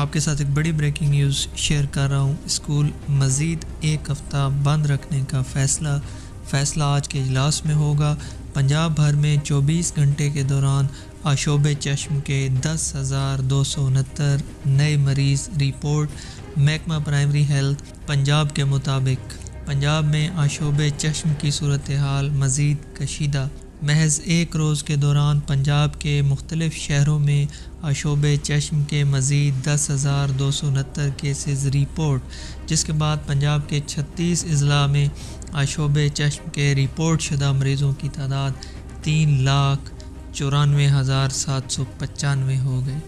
आपके साथ एक बड़ी ब्रेकिंग न्यूज़ शेयर कर रहा हूँ। स्कूल मज़ीद एक हफ़्ता बंद रखने का फ़ैसला। फ़ैसला आज के इजलास में होगा। पंजाब भर में 24 घंटे के दौरान आशोब चश्म के दस हज़ार दो सौ उनहत्तर नए मरीज़ रिपोर्ट। महकमा प्राइमरी हेल्थ पंजाब के मुताबिक। पंजाब में आशोब चश्म की सूरत हाल मज़ीद कशीदा। महज एक रोज़ के दौरान पंजाब के मुख्तलिफ़ शहरों में अशोब चश्म के मज़ीद दस हज़ार दो सौ उनहत्तर केसेज़ रिपोर्ट, जिसके बाद पंजाब के छत्तीस अज़ला में अशोब चश्म के रिपोर्ट शुदा मरीज़ों की तादाद तीन लाख चौरानवे हज़ार सात सौ पचानवे हो गई।